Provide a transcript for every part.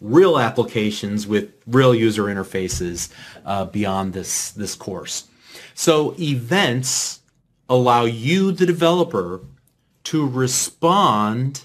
real applications with real user interfaces uh, beyond this, this course. So events allow you, the developer, to respond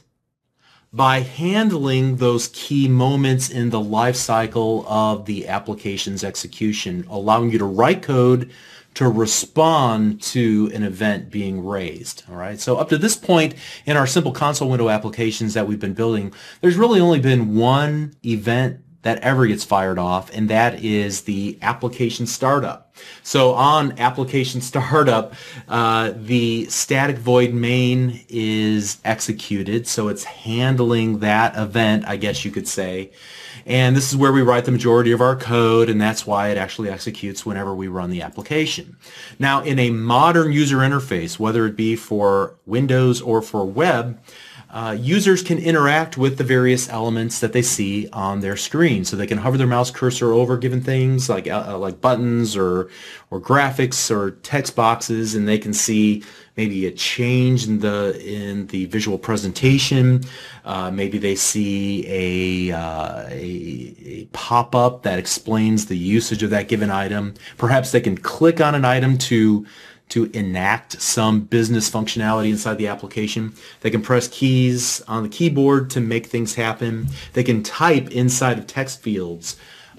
by handling those key moments in the life cycle of the application's execution, allowing you to write code to respond to an event being raised. All right. So up to this point in our simple console window applications that we've been building, there's really only been one event that ever gets fired off, and that is the application startup. So on application startup, uh, the static void main is executed, so it's handling that event, I guess you could say. And this is where we write the majority of our code, and that's why it actually executes whenever we run the application. Now, in a modern user interface, whether it be for Windows or for web, uh, users can interact with the various elements that they see on their screen. So they can hover their mouse cursor over given things like uh, uh, like buttons or or graphics or text boxes, and they can see maybe a change in the in the visual presentation. Uh, maybe they see a, uh, a, a pop-up that explains the usage of that given item. Perhaps they can click on an item to to enact some business functionality inside the application. They can press keys on the keyboard to make things happen. They can type inside of text fields,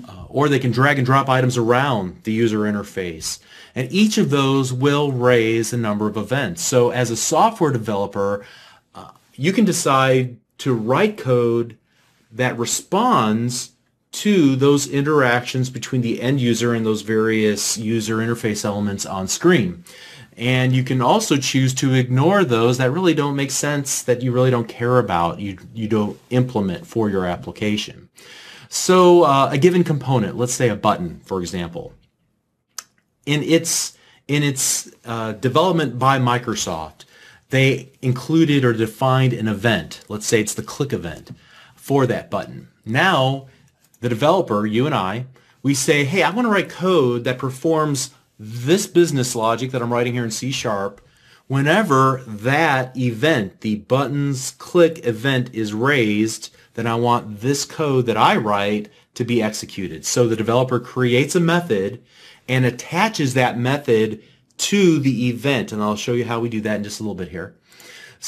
uh, or they can drag and drop items around the user interface. And each of those will raise a number of events. So as a software developer, uh, you can decide to write code that responds to those interactions between the end user and those various user interface elements on screen. And you can also choose to ignore those that really don't make sense, that you really don't care about, you, you don't implement for your application. So uh, a given component, let's say a button, for example, in its, in its uh, development by Microsoft, they included or defined an event. Let's say it's the click event for that button. Now, the developer, you and I, we say, hey, I want to write code that performs this business logic that I'm writing here in C Sharp whenever that event, the buttons click event is raised, then I want this code that I write to be executed. So the developer creates a method and attaches that method to the event. And I'll show you how we do that in just a little bit here.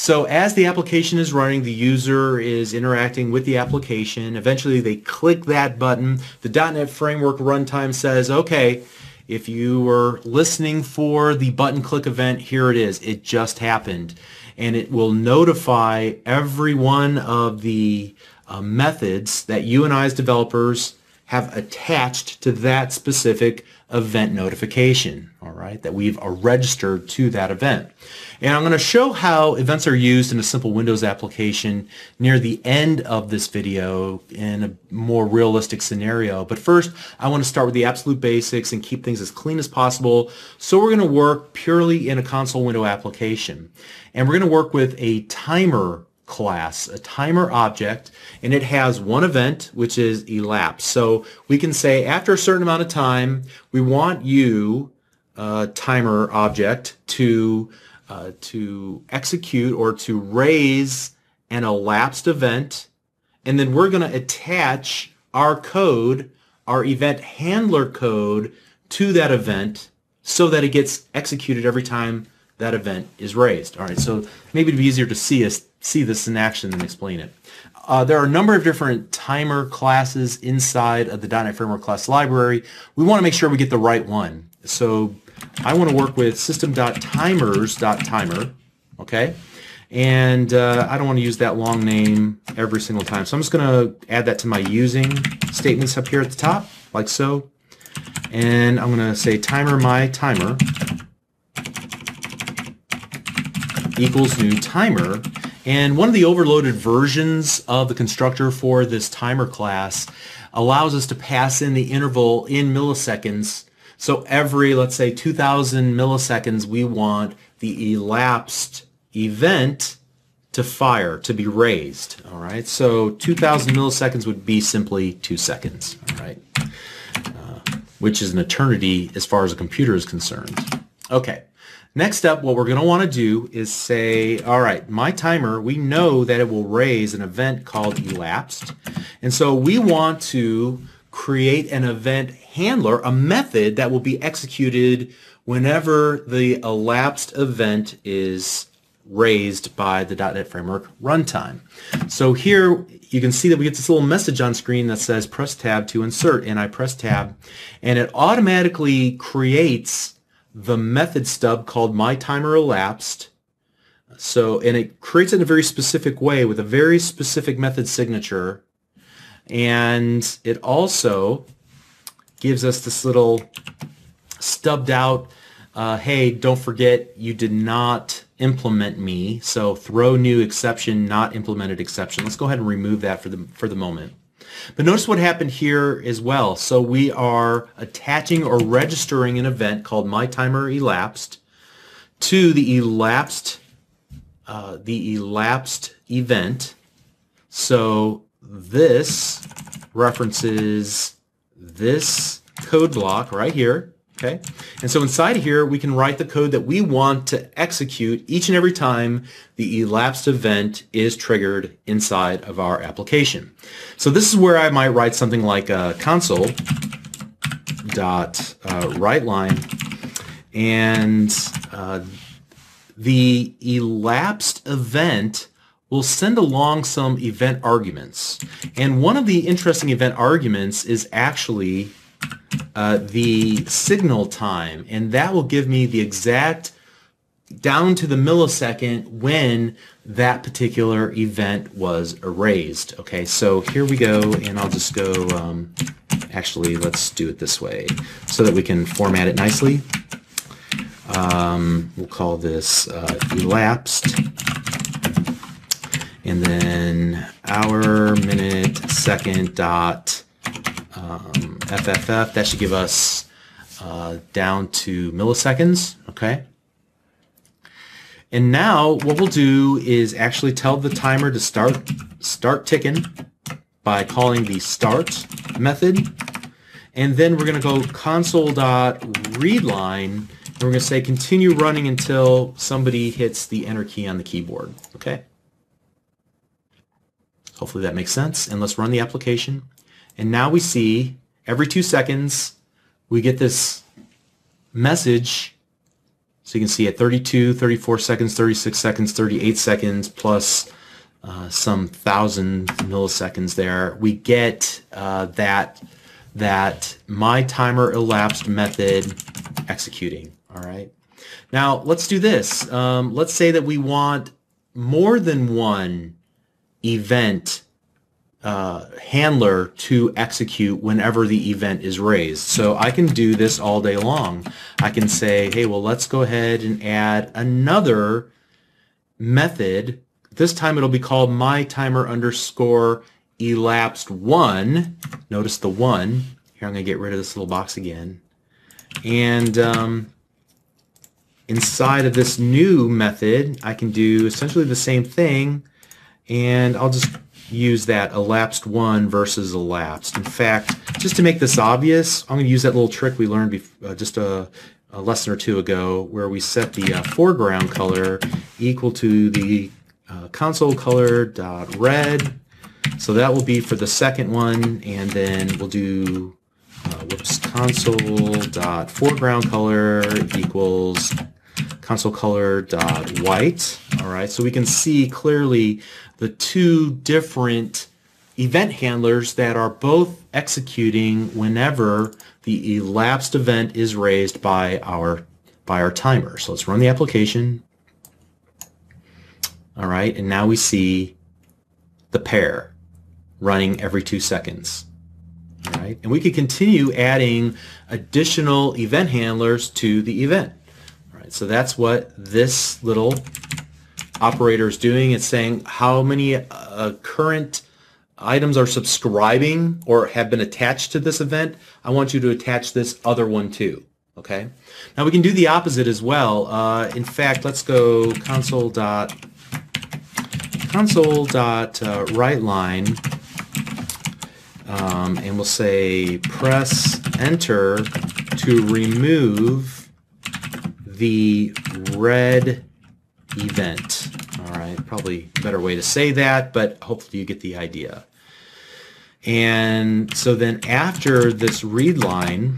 So as the application is running, the user is interacting with the application. Eventually they click that button. The .NET Framework runtime says, okay, if you were listening for the button click event, here it is. It just happened. And it will notify every one of the uh, methods that you and I as developers have attached to that specific event notification, all right, that we've registered to that event. And I'm going to show how events are used in a simple Windows application near the end of this video in a more realistic scenario. But first, I want to start with the absolute basics and keep things as clean as possible. So we're going to work purely in a console window application. And we're going to work with a timer class, a timer object, and it has one event, which is elapse. So we can say after a certain amount of time, we want you, uh, timer object, to, uh, to execute or to raise an elapsed event, and then we're going to attach our code, our event handler code, to that event so that it gets executed every time that event is raised. All right, so maybe it'd be easier to see us see this in action than explain it. Uh, there are a number of different timer classes inside of the .NET Framework class library. We want to make sure we get the right one. So I want to work with system.timers.timer, okay? And uh, I don't want to use that long name every single time. So I'm just going to add that to my using statements up here at the top, like so. And I'm going to say timer my timer equals new timer. And one of the overloaded versions of the constructor for this timer class allows us to pass in the interval in milliseconds. So every, let's say, 2,000 milliseconds, we want the elapsed event to fire, to be raised. All right, so 2,000 milliseconds would be simply two seconds. All right, uh, which is an eternity as far as a computer is concerned. Okay, Next up, what we're going to want to do is say, all right, my timer, we know that it will raise an event called elapsed. And so we want to create an event handler, a method that will be executed whenever the elapsed event is raised by the .NET Framework runtime. So here you can see that we get this little message on screen that says press tab to insert and I press tab and it automatically creates the method stub called my timer elapsed. So, and it creates it in a very specific way with a very specific method signature. And it also gives us this little stubbed out, uh, hey, don't forget you did not implement me. So throw new exception, not implemented exception. Let's go ahead and remove that for the, for the moment. But notice what happened here as well. So we are attaching or registering an event called my timer elapsed to the elapsed uh, the elapsed event. So this references this code block right here. Okay. And so inside here, we can write the code that we want to execute each and every time the elapsed event is triggered inside of our application. So this is where I might write something like a console dot uh, write line and uh, the elapsed event will send along some event arguments. And one of the interesting event arguments is actually uh, the signal time, and that will give me the exact down to the millisecond when that particular event was erased. Okay, so here we go, and I'll just go, um, actually, let's do it this way so that we can format it nicely. Um, we'll call this uh, elapsed, and then hour, minute, second, dot, FFF. That should give us uh, down to milliseconds, okay? And now what we'll do is actually tell the timer to start start ticking by calling the start method. And then we're going to go console.readline and we're going to say continue running until somebody hits the enter key on the keyboard. Okay? Hopefully that makes sense. And let's run the application. And now we see every two seconds we get this message. So you can see at 32, 34 seconds, 36 seconds, 38 seconds, plus uh, some thousand milliseconds there. We get uh, that that my timer elapsed method executing. All right. Now let's do this. Um, let's say that we want more than one event uh, handler to execute whenever the event is raised. So I can do this all day long. I can say, hey, well, let's go ahead and add another method. This time it'll be called my timer underscore elapsed one. Notice the one. Here I'm going to get rid of this little box again. And um, inside of this new method, I can do essentially the same thing. And I'll just use that elapsed one versus elapsed. In fact, just to make this obvious, I'm going to use that little trick we learned uh, just a, a, lesson or two ago where we set the uh, foreground color equal to the uh, console color dot red. So that will be for the second one, and then we'll do uh, whoops console dot foreground color equals console color dot white. All right, so we can see clearly the two different event handlers that are both executing whenever the elapsed event is raised by our by our timer. So let's run the application. All right, and now we see the pair running every two seconds. All right, and we could continue adding additional event handlers to the event. All right, so that's what this little operator is doing. It's saying how many uh, current items are subscribing or have been attached to this event. I want you to attach this other one too. Okay. Now we can do the opposite as well. Uh, in fact, let's go console dot console dot uh, write line, um, and we'll say press enter to remove the red event. Probably a better way to say that, but hopefully you get the idea. And so then after this read line,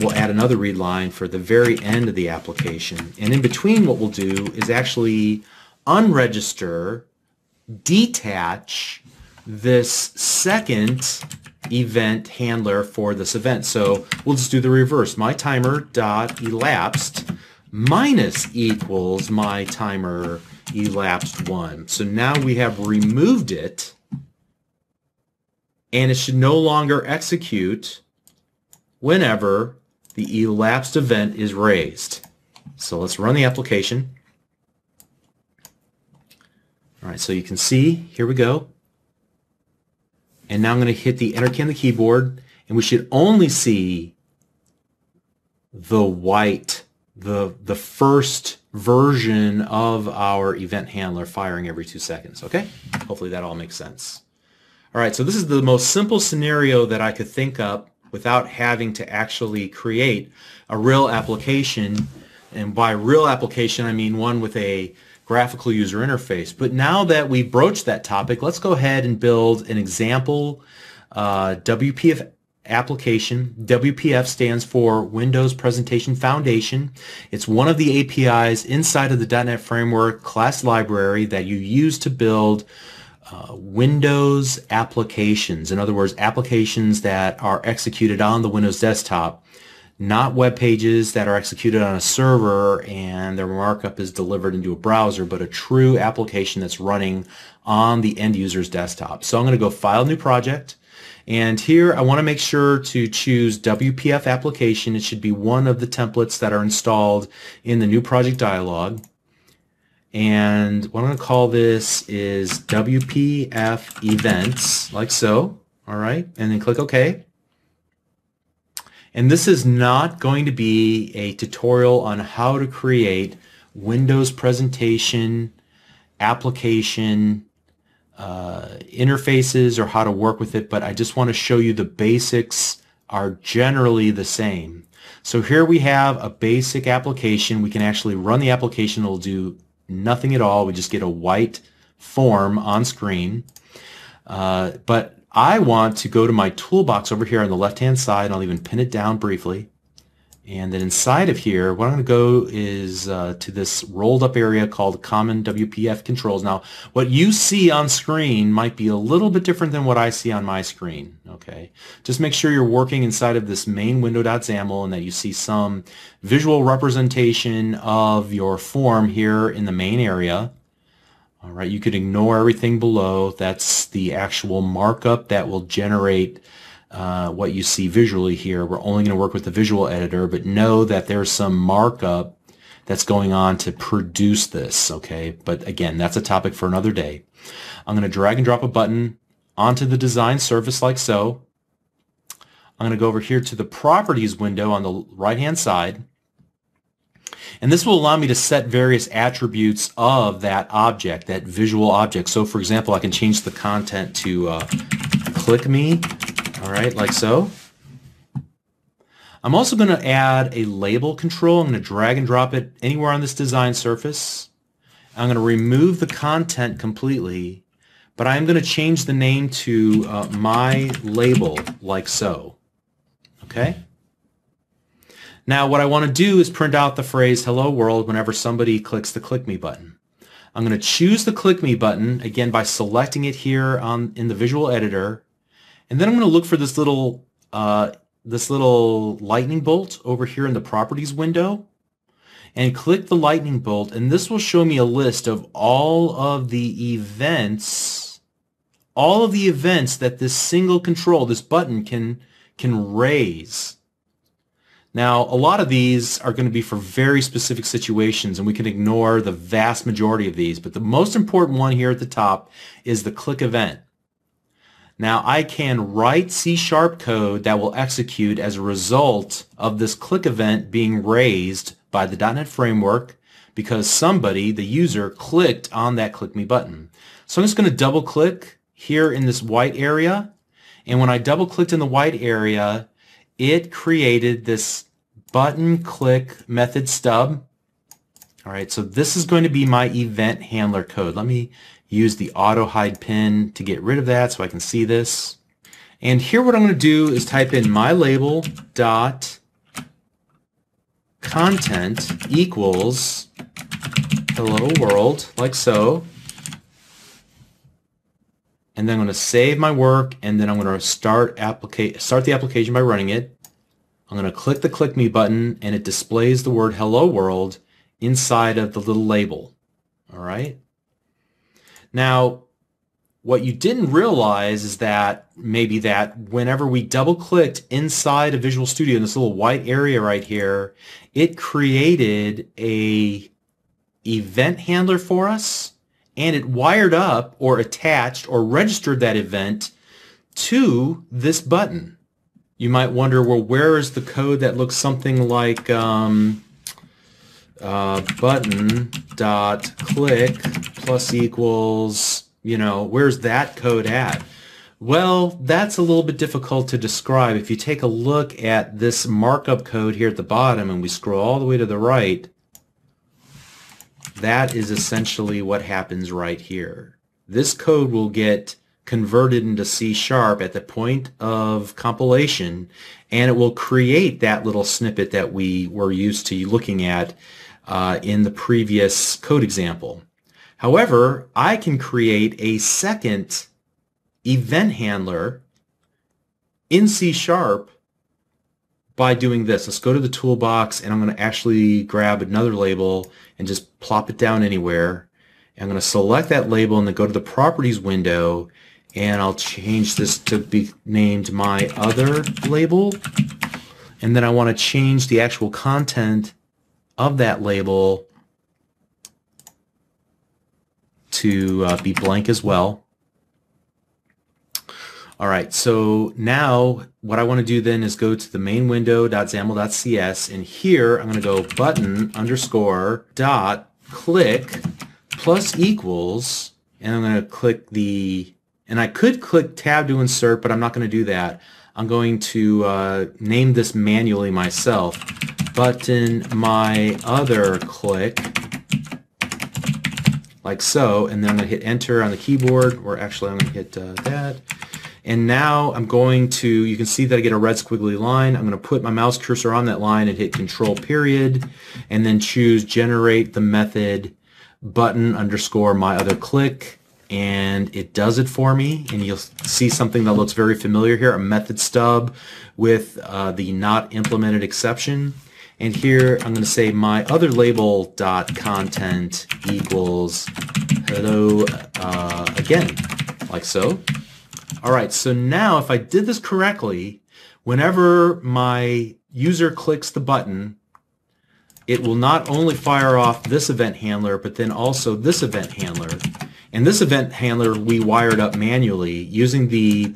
we'll add another read line for the very end of the application. And in between what we'll do is actually unregister, detach this second event handler for this event. So we'll just do the reverse. My timer dot elapsed minus equals my timer elapsed one. So now we have removed it and it should no longer execute whenever the elapsed event is raised. So let's run the application. All right, so you can see, here we go. And now I'm going to hit the enter key on the keyboard, and we should only see the white, the, the first version of our event handler firing every two seconds, okay? Hopefully that all makes sense. All right, so this is the most simple scenario that I could think up without having to actually create a real application. And by real application, I mean one with a graphical user interface. But now that we've broached that topic, let's go ahead and build an example uh, WPF application. WPF stands for Windows Presentation Foundation. It's one of the APIs inside of the .NET Framework class library that you use to build uh, Windows applications. In other words, applications that are executed on the Windows desktop, not web pages that are executed on a server and their markup is delivered into a browser, but a true application that's running on the end user's desktop. So I'm going to go File, New Project. And here I want to make sure to choose WPF application. It should be one of the templates that are installed in the new project dialog. And what I'm going to call this is WPF events, like so. All right. And then click OK. And this is not going to be a tutorial on how to create Windows presentation, application, uh, interfaces or how to work with it, but I just want to show you the basics are generally the same. So here we have a basic application. We can actually run the application. It'll do nothing at all. We just get a white form on screen. Uh, but I want to go to my toolbox over here on the left-hand side. I'll even pin it down briefly. And then inside of here, what I'm going to go is uh, to this rolled up area called Common WPF Controls. Now, what you see on screen might be a little bit different than what I see on my screen. Okay, Just make sure you're working inside of this main window.xaml and that you see some visual representation of your form here in the main area. All right, you could ignore everything below. That's the actual markup that will generate uh, what you see visually here. We're only going to work with the visual editor, but know that there's some markup that's going on to produce this, okay? But again, that's a topic for another day. I'm going to drag and drop a button onto the design surface like so. I'm going to go over here to the properties window on the right-hand side. And this will allow me to set various attributes of that object, that visual object. So for example, I can change the content to uh, click me all right, like so. I'm also going to add a label control. I'm going to drag and drop it anywhere on this design surface. I'm going to remove the content completely, but I'm going to change the name to uh, my label like so. Okay? Now what I want to do is print out the phrase hello world whenever somebody clicks the click me button. I'm going to choose the click me button again by selecting it here on in the visual editor and then I'm going to look for this little uh, this little lightning bolt over here in the properties window and click the lightning bolt. And this will show me a list of all of the events all of the events that this single control this button can can raise. Now a lot of these are going to be for very specific situations and we can ignore the vast majority of these but the most important one here at the top is the click event now I can write C-sharp code that will execute as a result of this click event being raised by the .NET Framework because somebody, the user, clicked on that click me button. So I'm just going to double click here in this white area. And when I double clicked in the white area, it created this button click method stub. All right, so this is going to be my event handler code. Let me use the auto hide pin to get rid of that so I can see this. And here what I'm going to do is type in my label dot content equals hello world, like so. And then I'm going to save my work, and then I'm going to start applica start the application by running it. I'm going to click the Click Me button, and it displays the word Hello World inside of the little label. All right. Now, what you didn't realize is that maybe that whenever we double clicked inside of Visual Studio in this little white area right here, it created a event handler for us and it wired up or attached or registered that event to this button. You might wonder, well, where is the code that looks something like um, uh, button dot click plus equals, you know, where's that code at? Well, that's a little bit difficult to describe. If you take a look at this markup code here at the bottom and we scroll all the way to the right, that is essentially what happens right here. This code will get converted into C sharp at the point of compilation and it will create that little snippet that we were used to looking at uh, in the previous code example. However, I can create a second event handler in C sharp by doing this. Let's go to the toolbox and I'm going to actually grab another label and just plop it down anywhere. I'm going to select that label and then go to the properties window and I'll change this to be named my other label. And then I want to change the actual content of that label to uh, be blank as well. All right, so now what I want to do then is go to the main window.xaml.cs and here I'm going to go button underscore dot click plus equals and I'm going to click the, and I could click tab to insert, but I'm not going to do that. I'm going to uh, name this manually myself. Button my other click like so, and then I'm going to hit enter on the keyboard, or actually I'm going to hit uh, that. And now I'm going to, you can see that I get a red squiggly line. I'm going to put my mouse cursor on that line and hit control period and then choose generate the method button underscore my other click and it does it for me and you'll see something that looks very familiar here, a method stub with uh, the not implemented exception. And here I'm going to say my other label dot content equals hello uh, again, like so. All right, so now if I did this correctly, whenever my user clicks the button, it will not only fire off this event handler, but then also this event handler. And this event handler we wired up manually using the,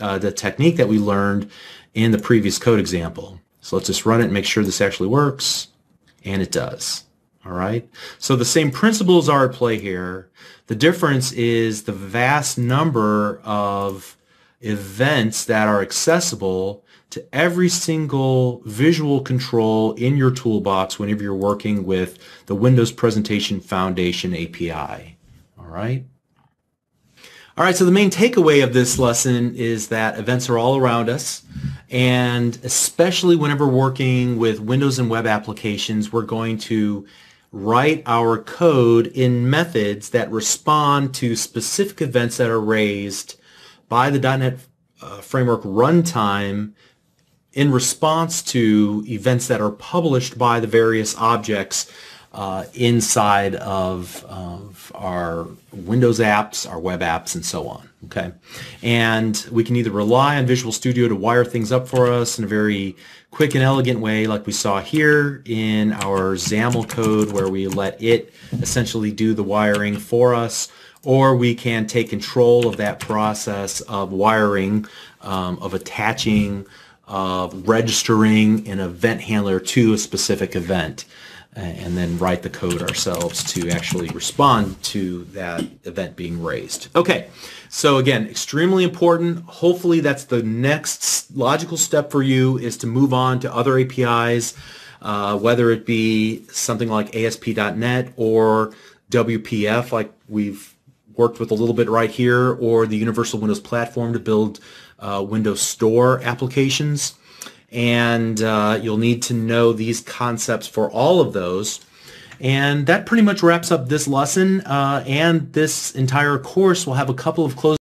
uh, the technique that we learned in the previous code example. So let's just run it and make sure this actually works. And it does. All right. So the same principles are at play here. The difference is the vast number of events that are accessible to every single visual control in your toolbox whenever you're working with the Windows Presentation Foundation API. All right. All right, so the main takeaway of this lesson is that events are all around us, and especially whenever working with Windows and web applications, we're going to write our code in methods that respond to specific events that are raised by the .NET uh, Framework runtime in response to events that are published by the various objects uh, inside of, of our Windows apps, our web apps, and so on. Okay, and we can either rely on Visual Studio to wire things up for us in a very quick and elegant way, like we saw here in our XAML code, where we let it essentially do the wiring for us, or we can take control of that process of wiring, um, of attaching, of registering an event handler to a specific event and then write the code ourselves to actually respond to that event being raised. Okay, so again, extremely important. Hopefully that's the next logical step for you is to move on to other APIs, uh, whether it be something like ASP.NET or WPF like we've worked with a little bit right here, or the Universal Windows Platform to build uh, Windows Store applications. And uh, you'll need to know these concepts for all of those. And that pretty much wraps up this lesson. Uh, and this entire course will have a couple of closing